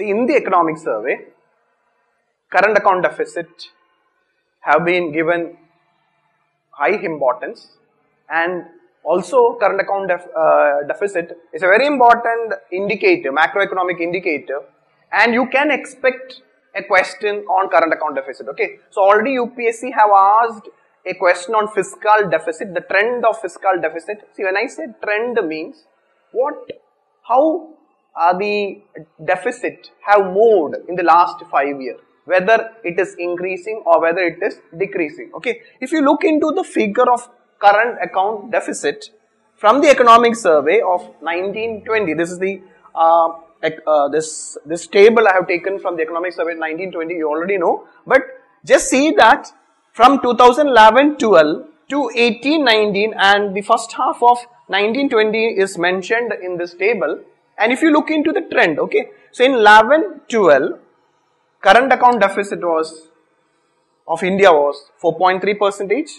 See, in the economic survey, current account deficit have been given high importance and also current account def, uh, deficit is a very important indicator, macroeconomic indicator and you can expect a question on current account deficit. Okay, so already UPSC have asked a question on fiscal deficit, the trend of fiscal deficit. See, when I say trend means what, how uh, the deficit have moved in the last five years, whether it is increasing or whether it is decreasing. Okay, if you look into the figure of current account deficit from the economic survey of 1920, this is the uh, uh, this this table I have taken from the economic survey 1920 you already know but just see that from 2011-12 to 18-19 and the first half of 1920 is mentioned in this table and if you look into the trend okay so in 11-12 current account deficit was of India was 4.3 percentage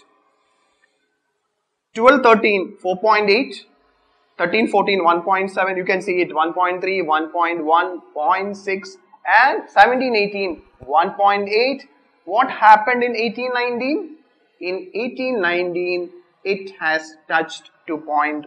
12-13 4.8 13, 14, 1.7, you can see it 1.3, 1.1, 0.6 and 17, 18, 1.8. What happened in 18, 19? In 18, 19, it has touched 2.1.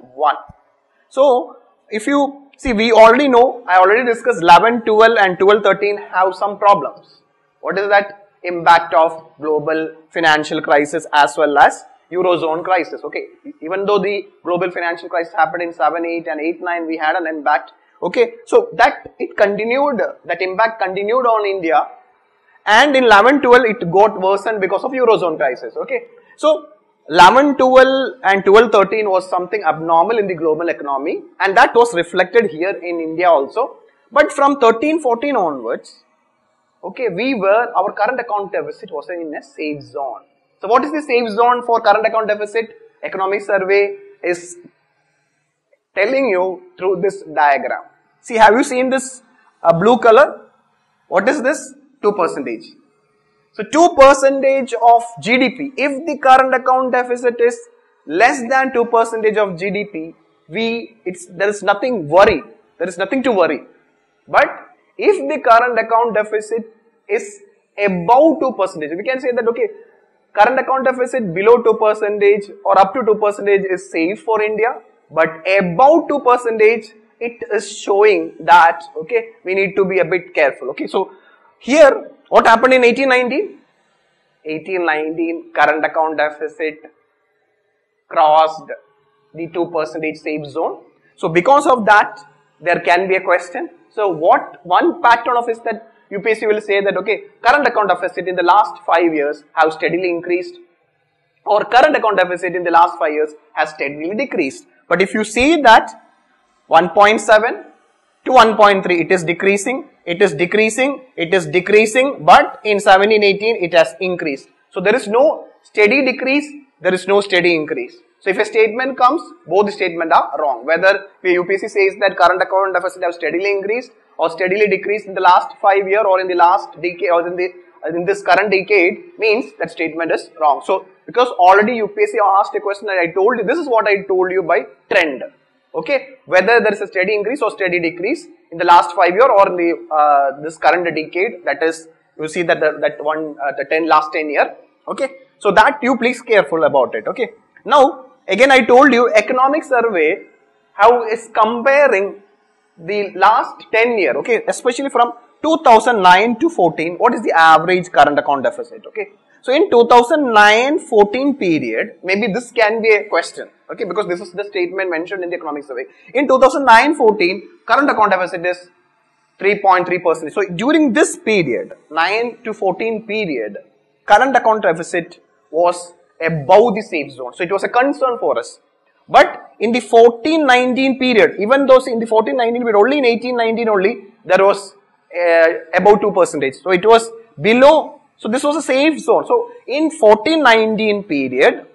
So, if you see, we already know, I already discussed 11, 12 and 12, 13 have some problems. What is that? Impact of global financial crisis as well as Eurozone crisis. Okay, even though the global financial crisis happened in 7, 8 and 8, 9, we had an impact. Okay, so that it continued, that impact continued on India and in 11, 12 it got worsened because of Eurozone crisis. Okay, so 11, 12 and 12, 13 was something abnormal in the global economy and that was reflected here in India also. But from 13, 14 onwards, okay, we were, our current account deficit was in a safe zone. So what is the safe zone for current account deficit? Economic survey is telling you through this diagram. See, have you seen this uh, blue color? What is this? 2 percentage. So 2 percentage of GDP. If the current account deficit is less than 2 percentage of GDP, we, it's, there is nothing worry. There is nothing to worry. But if the current account deficit is above 2 percentage, we can say that, okay, current account deficit below 2 percentage or up to 2 percentage is safe for India but about 2 percentage it is showing that okay we need to be a bit careful okay so here what happened in 1819 1819 current account deficit crossed the 2 percentage safe zone. So because of that there can be a question. So what one pattern of is that UPSC will say that, okay, current account deficit in the last five years have steadily increased or current account deficit in the last five years has steadily decreased. But if you see that 1.7 to 1.3, it is decreasing, it is decreasing, it is decreasing, but in 17-18, it has increased. So there is no steady decrease, there is no steady increase. So if a statement comes, both statements are wrong. Whether the UPSC says that current account deficit have steadily increased or steadily decreased in the last five year or in the last decade or in the in this current decade means that statement is wrong. So because already UPSC asked a question and I told you this is what I told you by trend. Okay, whether there is a steady increase or steady decrease in the last five year or in the uh, this current decade that is you see that the, that one uh, the 10 last 10 year okay? So that you please careful about it okay? Now again I told you economic survey how is comparing the last 10 year, okay, especially from 2009 to 14, what is the average current account deficit, okay. So in 2009-14 period, maybe this can be a question, okay, because this is the statement mentioned in the economic survey. In 2009-14, current account deficit is 3.3 percent. So during this period, 9 to 14 period, current account deficit was above the safe zone. So it was a concern for us. But in the 14-19 period, even though in the 14-19 period, only in 18-19 only, there was uh, about 2 percentage. So it was below, so this was a safe zone. So in 14-19 period,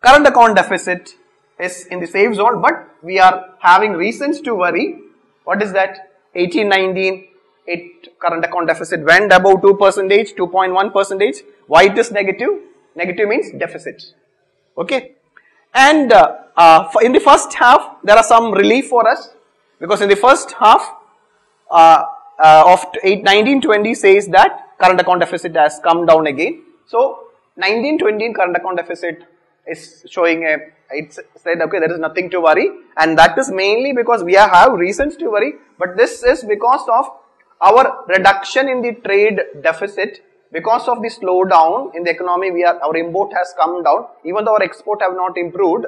current account deficit is in the safe zone, but we are having reasons to worry. What is that? 18-19, it current account deficit went above 2 percentage, 2.1 percentage. Why it is negative? Negative means deficit. Okay. And uh, uh, in the first half, there are some relief for us because in the first half, uh, uh, of 1920 says that current account deficit has come down again. So 1920 current account deficit is showing a it's said okay there is nothing to worry. And that is mainly because we have reasons to worry. But this is because of our reduction in the trade deficit. Because of the slowdown in the economy we are our import has come down. Even though our export have not improved.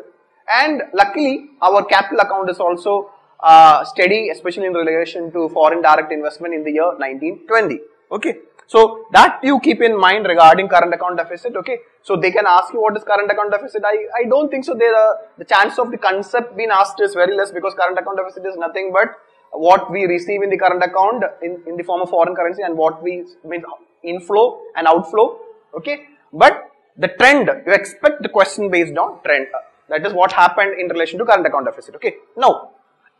And luckily our capital account is also uh, steady especially in relation to foreign direct investment in the year 1920 okay so that you keep in mind regarding current account deficit, okay. So they can ask you what is current account deficit. I, I don't think so. There uh, the chance of the concept being asked is very less because current account deficit is nothing but what we receive in the current account in, in the form of foreign currency and what we mean inflow and outflow, okay. But the trend, you expect the question based on trend. That is what happened in relation to current account deficit, okay. Now,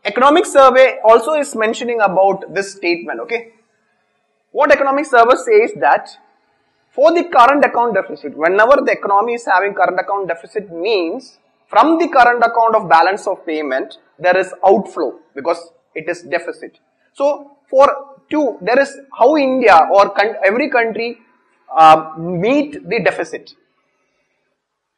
economic survey also is mentioning about this statement, okay what economic survey says that for the current account deficit, whenever the economy is having current account deficit means from the current account of balance of payment, there is outflow because it is deficit. So for two, there is how India or every country uh, meet the deficit.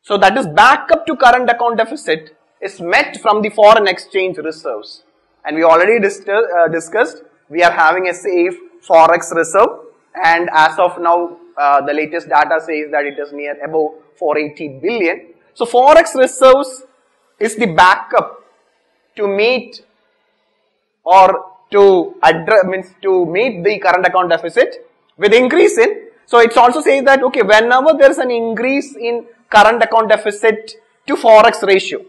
So that is backup to current account deficit is met from the foreign exchange reserves. And we already dis uh, discussed, we are having a safe forex reserve. And as of now uh, the latest data says that it is near above 480 billion. So forex reserves is the backup to meet or to address means to meet the current account deficit with increase in. So it's also saying that okay whenever there is an increase in current account deficit to forex ratio.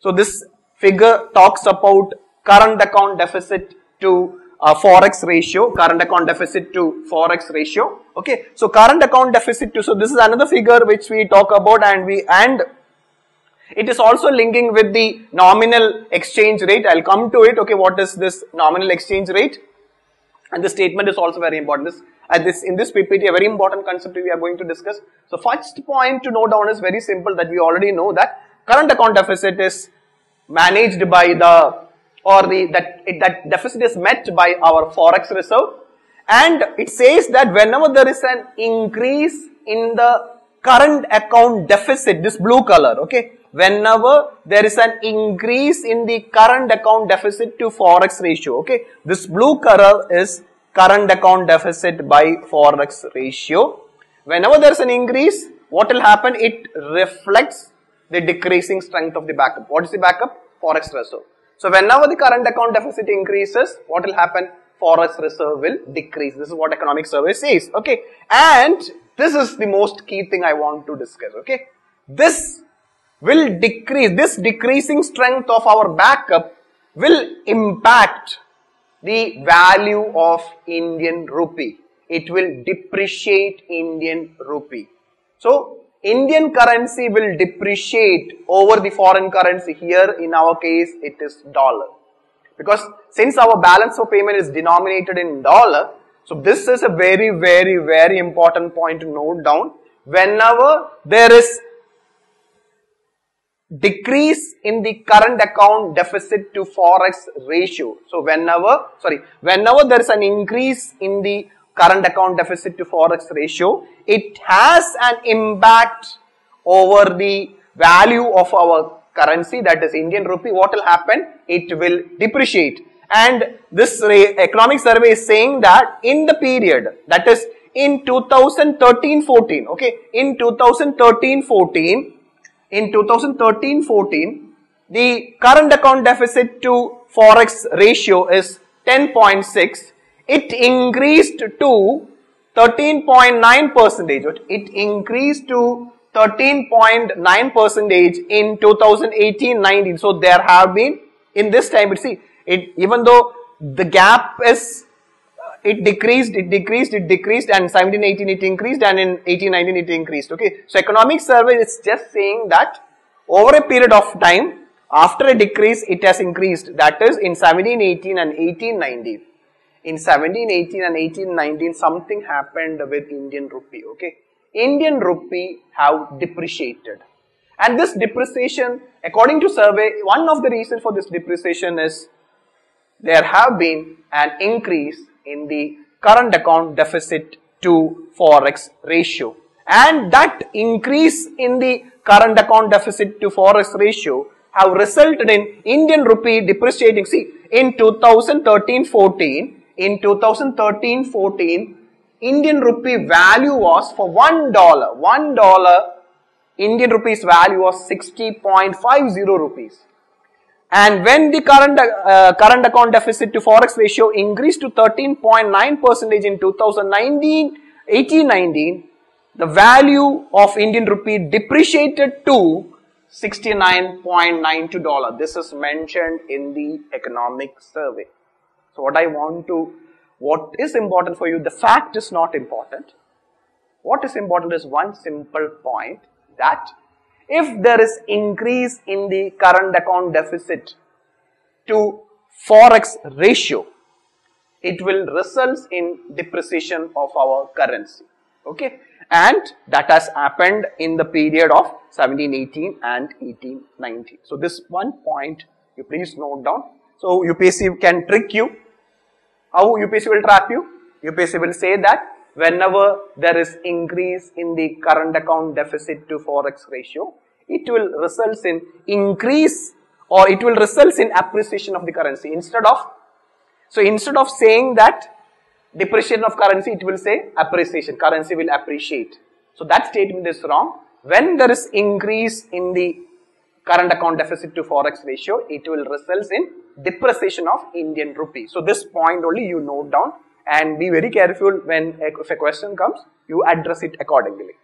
So this figure talks about current account deficit to uh, forex ratio, current account deficit to forex ratio. Okay, so current account deficit to, so this is another figure which we talk about and we, and it is also linking with the nominal exchange rate. I'll come to it. Okay, what is this nominal exchange rate? And the statement is also very important. This, uh, this in this PPT, a very important concept we are going to discuss. So first point to note down is very simple that we already know that current account deficit is managed by the or the that it, that deficit is met by our forex reserve. And it says that whenever there is an increase in the current account deficit this blue color okay whenever there is an increase in the current account deficit to forex ratio okay this blue color is current account deficit by forex ratio. Whenever there is an increase what will happen? It reflects the decreasing strength of the backup. What is the backup? Forex reserve so whenever the current account deficit increases, what will happen? Forex reserve will decrease. This is what economic survey says. Okay. And this is the most key thing I want to discuss. Okay. This will decrease, this decreasing strength of our backup will impact the value of Indian rupee. It will depreciate Indian rupee. So, Indian currency will depreciate over the foreign currency. Here in our case it is dollar. Because since our balance of payment is denominated in dollar, so this is a very very very important point to note down. Whenever there is decrease in the current account deficit to forex ratio. So whenever, sorry, whenever there is an increase in the current account deficit to forex ratio, it has an impact over the value of our currency that is Indian rupee. What will happen? It will depreciate. And this economic survey is saying that in the period that is in 2013-14, okay, in 2013-14, in 2013-14, the current account deficit to forex ratio is 10.6 it increased to 13.9 percentage. It increased to 13.9 percentage in 2018-19. So there have been in this time. See, it even though the gap is it decreased, it decreased, it decreased, and 17-18 it increased, and in 18-19 it increased. Okay, so economic survey is just saying that over a period of time, after a decrease, it has increased. That is in 17-18 and 18-19 in 1718 and 1819 something happened with Indian rupee okay Indian rupee have depreciated and this depreciation according to survey one of the reasons for this depreciation is there have been an increase in the current account deficit to forex ratio. And that increase in the current account deficit to forex ratio have resulted in Indian rupee depreciating. See, in 2013-14, in 2013-14, Indian rupee value was for one dollar, one dollar Indian rupees value was 60.50 rupees. And when the current, uh, current account deficit to forex ratio increased to 13.9 percentage in 2019, 18-19, the value of Indian rupee depreciated to 69.92 dollar. This is mentioned in the economic survey. So what I want to, what is important for you, the fact is not important. What is important is one simple point that if there is increase in the current account deficit to forex ratio, it will result in depreciation of our currency. Okay. And that has happened in the period of 1718 and 1890. So this one point you please note down. So UPSC can trick you. How UPSC will trap you? UPSC will say that whenever there is increase in the current account deficit to forex ratio, it will result in increase or it will result in appreciation of the currency instead of so instead of saying that depreciation of currency it will say appreciation currency will appreciate so that statement is wrong when there is increase in the current account deficit to forex ratio it will result in depreciation of indian rupee so this point only you note down and be very careful when if a question comes, you address it accordingly.